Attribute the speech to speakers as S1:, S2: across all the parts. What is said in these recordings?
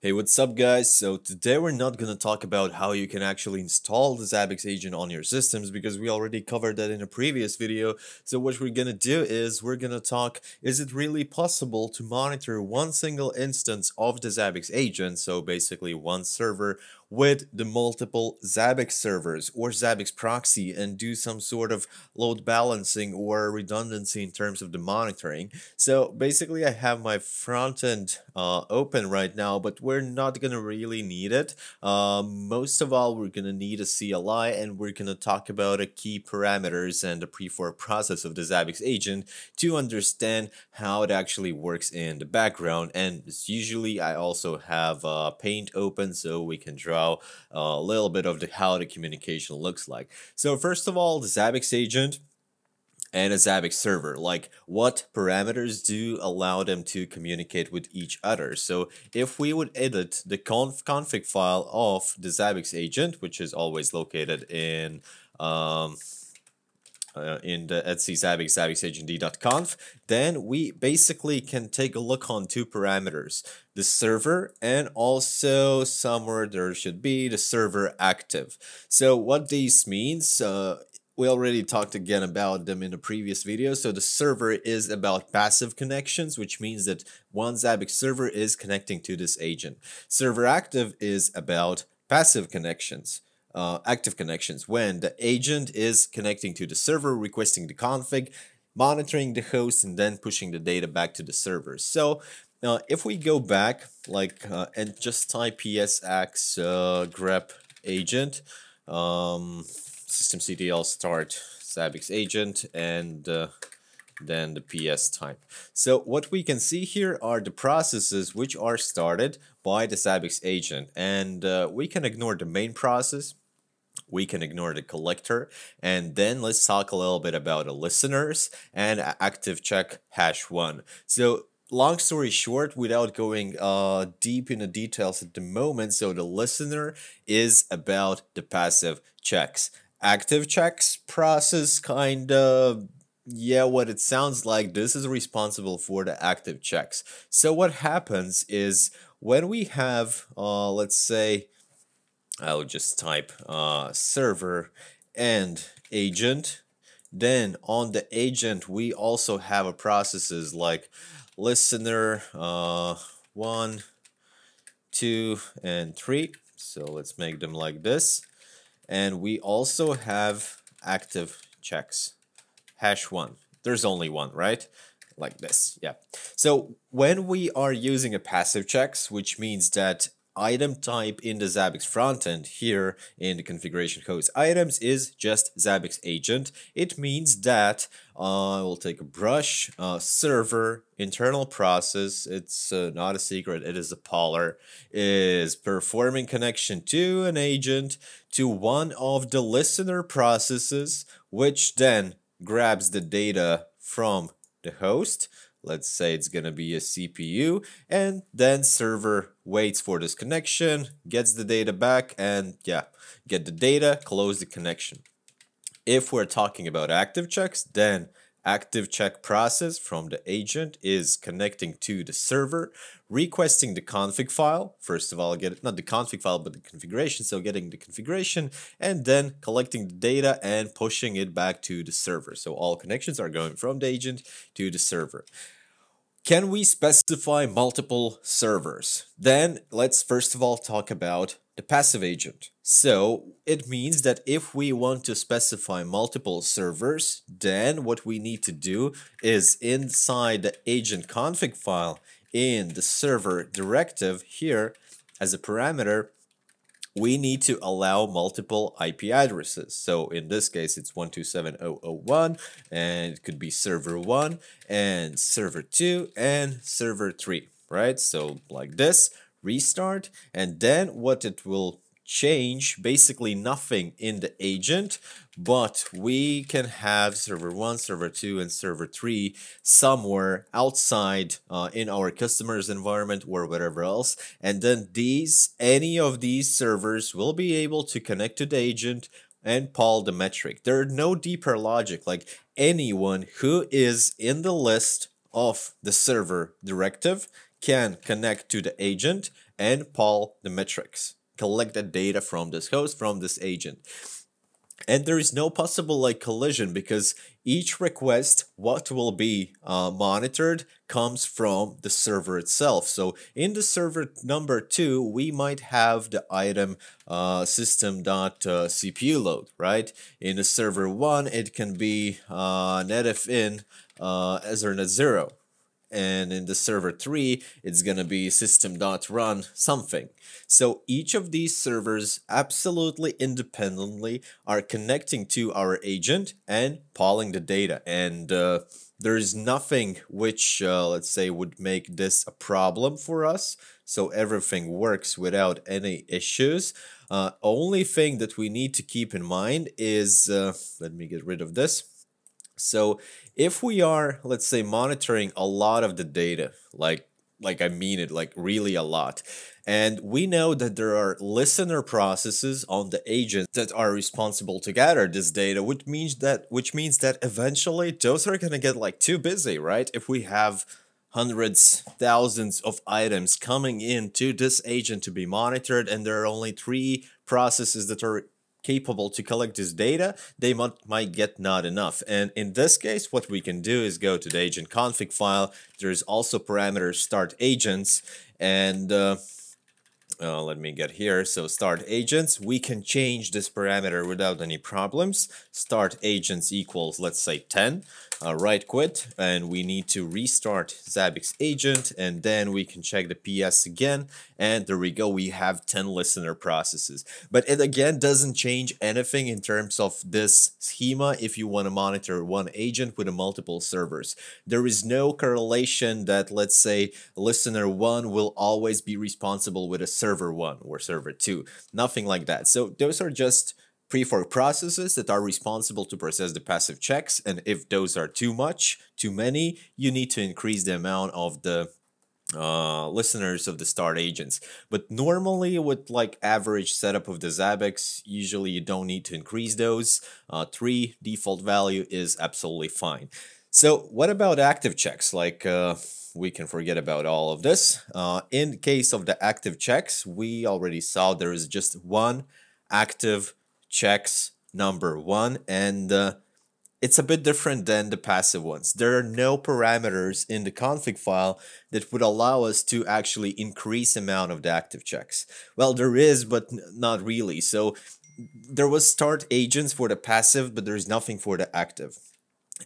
S1: Hey, what's up guys? So today we're not going to talk about how you can actually install the Zabbix agent on your systems because we already covered that in a previous video. So what we're going to do is we're going to talk, is it really possible to monitor one single instance of the Zabbix agent? So basically one server with the multiple Zabbix servers or Zabbix proxy and do some sort of load balancing or redundancy in terms of the monitoring. So basically I have my front end uh, open right now, but we're not going to really need it. Um, most of all, we're going to need a CLI and we're going to talk about a key parameters and the pre-fork process of the Zabbix agent to understand how it actually works in the background. And usually I also have uh, Paint open so we can draw a little bit of the, how the communication looks like. So first of all, the Zabbix agent and a Zabbix server, like what parameters do allow them to communicate with each other. So if we would edit the conf config file of the Zabbix agent, which is always located in um, uh, in the etc zabbix zabbixagentd.conf, then we basically can take a look on two parameters, the server and also somewhere there should be the server active. So what these means, uh, we already talked again about them in the previous video. So the server is about passive connections, which means that one Zabbix server is connecting to this agent. Server active is about passive connections. Uh, active connections when the agent is connecting to the server, requesting the config, monitoring the host, and then pushing the data back to the server. So uh, if we go back like uh, and just type psx uh, grep agent, um, systemctl start Zabbix agent and uh, then the ps type. So what we can see here are the processes which are started by the Zabbix agent and uh, we can ignore the main process we can ignore the collector. And then let's talk a little bit about the listeners and active check hash one. So long story short without going uh deep in the details at the moment so the listener is about the passive checks. Active checks process kind of yeah, what it sounds like, this is responsible for the active checks. So what happens is when we have, uh, let's say, I'll just type uh, server and agent. Then on the agent, we also have a processes like listener uh, one, two, and three. So let's make them like this. And we also have active checks, hash one. There's only one, right? Like this, yeah. So when we are using a passive checks, which means that item type in the Zabbix frontend here in the configuration host items is just Zabbix agent. It means that uh, we'll take a brush, uh, server, internal process, it's uh, not a secret, it is a poller, is performing connection to an agent to one of the listener processes, which then grabs the data from the host, let's say it's gonna be a CPU and then server waits for this connection gets the data back and yeah get the data close the connection. If we're talking about active checks then active check process from the agent is connecting to the server requesting the config file. First of all get it not the config file but the configuration so getting the configuration and then collecting the data and pushing it back to the server. So all connections are going from the agent to the server can we specify multiple servers? Then let's first of all talk about the passive agent. So it means that if we want to specify multiple servers, then what we need to do is inside the agent config file in the server directive here as a parameter, we need to allow multiple IP addresses. So in this case, it's 127.0.0.1 and it could be server 1 and server 2 and server 3, right? So like this, restart, and then what it will change basically nothing in the agent, but we can have server 1, server 2, and server 3 somewhere outside uh, in our customer's environment or whatever else. And then these, any of these servers will be able to connect to the agent and poll the metric. There are no deeper logic, like anyone who is in the list of the server directive can connect to the agent and poll the metrics. Collect the data from this host, from this agent. And there is no possible like collision because each request, what will be uh, monitored, comes from the server itself. So in the server number two, we might have the item uh, system.cpu uh, load, right? In the server one, it can be uh, net.if.in uh, ethernet0 and in the server 3 it's going to be system.run something. So each of these servers absolutely independently are connecting to our agent and polling the data and uh, there's nothing which uh, let's say would make this a problem for us so everything works without any issues. Uh, only thing that we need to keep in mind is uh, let me get rid of this so if we are, let's say, monitoring a lot of the data, like like I mean it, like really a lot. And we know that there are listener processes on the agent that are responsible to gather this data, which means that which means that eventually those are gonna get like too busy, right? If we have hundreds, thousands of items coming in to this agent to be monitored, and there are only three processes that are capable to collect this data, they might, might get not enough. And in this case, what we can do is go to the agent config file. There's also parameter start agents and uh, uh, let me get here. So start agents, we can change this parameter without any problems. Start agents equals, let's say 10 uh, write quit and we need to restart Zabbix agent and then we can check the PS again. And there we go we have 10 listener processes. But it again doesn't change anything in terms of this schema if you want to monitor one agent with a multiple servers. There is no correlation that let's say listener 1 will always be responsible with a server 1 or server 2 nothing like that. So those are just pre-fork processes that are responsible to process the passive checks and if those are too much too many you need to increase the amount of the uh, listeners of the start agents. But normally with like average setup of the Zabbix usually you don't need to increase those. Uh, 3 default value is absolutely fine. So what about active checks? Like uh, we can forget about all of this. Uh, in case of the active checks we already saw there is just one active checks number one and uh, it's a bit different than the passive ones. There are no parameters in the config file that would allow us to actually increase amount of the active checks. Well, there is, but not really. So there was start agents for the passive, but there's nothing for the active.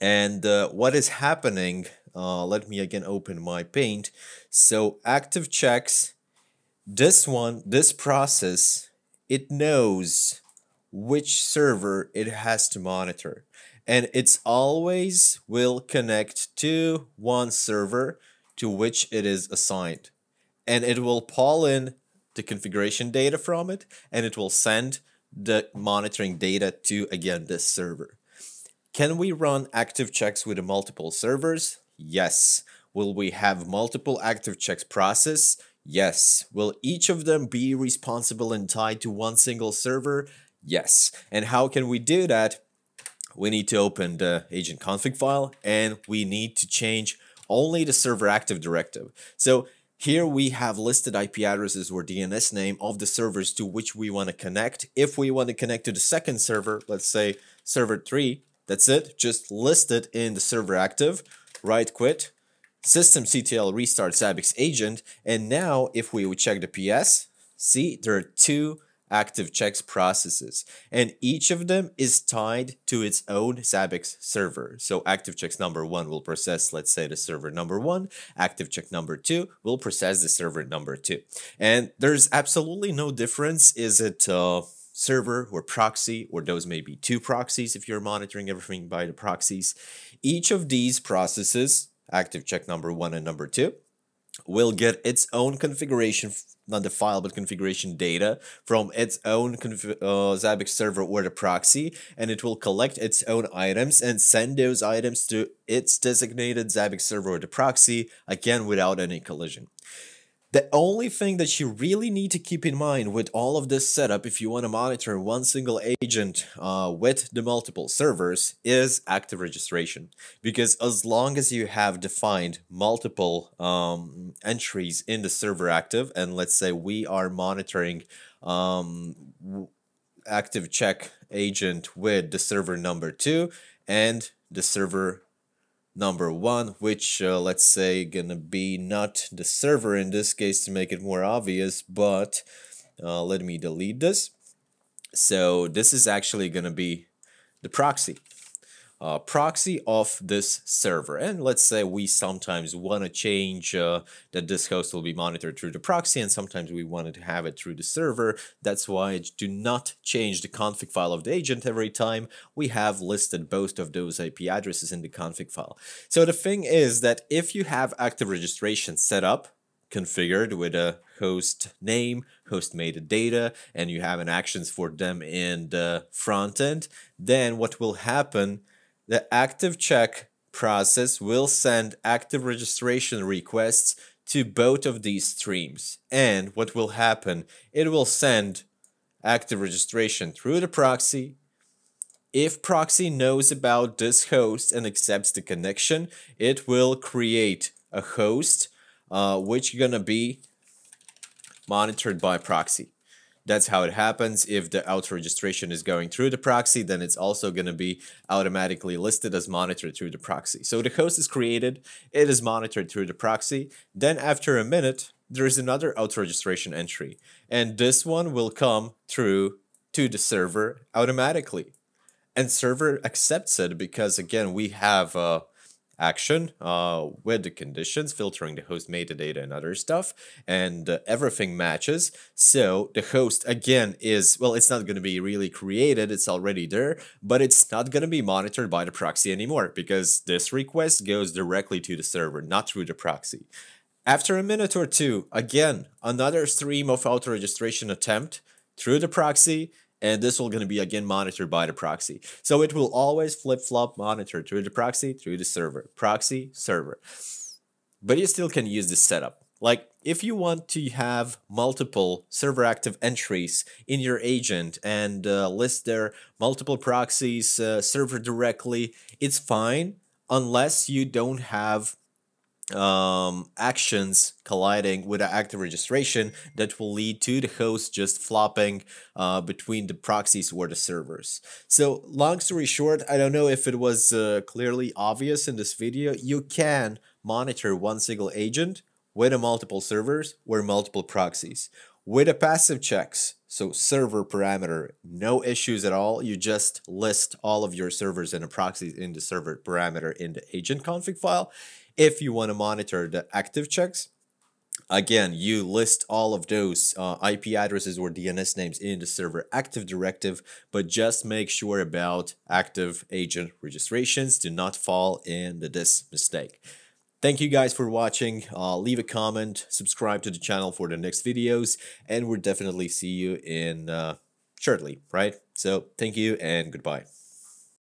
S1: And uh, what is happening, uh, let me again open my paint. So active checks, this one, this process, it knows which server it has to monitor. And it's always will connect to one server to which it is assigned. And it will pull in the configuration data from it and it will send the monitoring data to again this server. Can we run active checks with multiple servers? Yes. Will we have multiple active checks process? Yes. Will each of them be responsible and tied to one single server? Yes. And how can we do that? We need to open the agent config file and we need to change only the server active directive. So here we have listed IP addresses or DNS name of the servers to which we want to connect. If we want to connect to the second server, let's say server 3, that's it. Just list it in the server active, write quit, systemctl restart Zabbix agent, and now if we would check the PS, see there are two active checks processes, and each of them is tied to its own Zabbix server. So active checks number one will process, let's say, the server number one. Active check number two will process the server number two. And there's absolutely no difference. Is it uh, server or proxy, or those may be two proxies if you're monitoring everything by the proxies. Each of these processes, active check number one and number two, will get its own configuration, not the file, but configuration data from its own uh, Zabbix server or the proxy, and it will collect its own items and send those items to its designated Zabbix server or the proxy, again without any collision. The only thing that you really need to keep in mind with all of this setup, if you want to monitor one single agent uh, with the multiple servers, is active registration. Because as long as you have defined multiple um, entries in the server active, and let's say we are monitoring um, active check agent with the server number two and the server number one, which uh, let's say gonna be not the server in this case to make it more obvious, but uh, let me delete this. So this is actually gonna be the proxy uh, proxy of this server. And let's say we sometimes want to change uh, that this host will be monitored through the proxy and sometimes we wanted to have it through the server. That's why do not change the config file of the agent every time. We have listed both of those IP addresses in the config file. So the thing is that if you have active registration set up, configured with a host name, host metadata, and you have an actions for them in the front end, then what will happen the active check process will send active registration requests to both of these streams. And what will happen? It will send active registration through the proxy. If proxy knows about this host and accepts the connection, it will create a host uh, which gonna be monitored by proxy. That's how it happens. If the auto registration is going through the proxy, then it's also going to be automatically listed as monitored through the proxy. So the host is created, it is monitored through the proxy. Then after a minute, there is another auto registration entry. And this one will come through to the server automatically. And server accepts it because again, we have uh, action uh, with the conditions, filtering the host metadata and other stuff, and uh, everything matches. So the host, again, is, well, it's not going to be really created, it's already there, but it's not going to be monitored by the proxy anymore because this request goes directly to the server, not through the proxy. After a minute or two, again, another stream of auto registration attempt through the proxy and this will going to be again monitored by the proxy. So it will always flip-flop monitor through the proxy, through the server, proxy, server. But you still can use this setup. Like if you want to have multiple server active entries in your agent and uh, list their multiple proxies uh, server directly, it's fine unless you don't have um, actions colliding with an active registration that will lead to the host just flopping uh, between the proxies or the servers. So long story short, I don't know if it was uh, clearly obvious in this video, you can monitor one single agent with a multiple servers or multiple proxies. With a passive checks, so server parameter, no issues at all. You just list all of your servers and a proxies in the server parameter in the agent config file if you want to monitor the active checks, again, you list all of those uh, IP addresses or DNS names in the server active directive, but just make sure about active agent registrations do not fall in this mistake. Thank you guys for watching. Uh, leave a comment, subscribe to the channel for the next videos, and we'll definitely see you in uh, shortly, right? So thank you and goodbye.